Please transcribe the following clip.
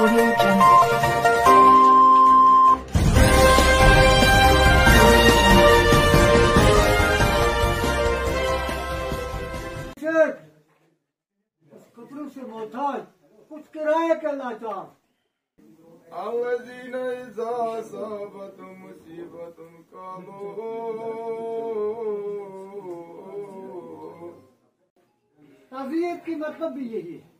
audio कपड़ों कुछ किराया कहलाता अवजी नहीं की मतलब भी यही है